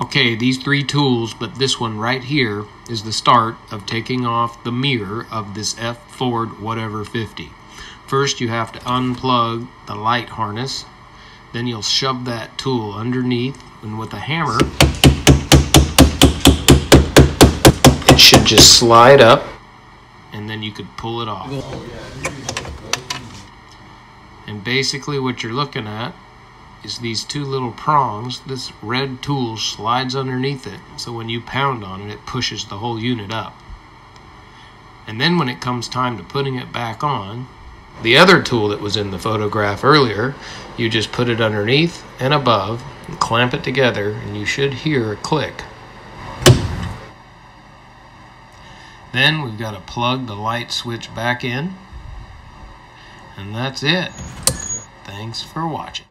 Okay, these three tools, but this one right here is the start of taking off the mirror of this F Ford whatever 50. First you have to unplug the light harness, then you'll shove that tool underneath and with a hammer it should just slide up and then you could pull it off. And basically what you're looking at is these two little prongs. This red tool slides underneath it, so when you pound on it, it pushes the whole unit up. And then when it comes time to putting it back on, the other tool that was in the photograph earlier, you just put it underneath and above, and clamp it together, and you should hear a click. Then we've got to plug the light switch back in. And that's it. Thanks for watching.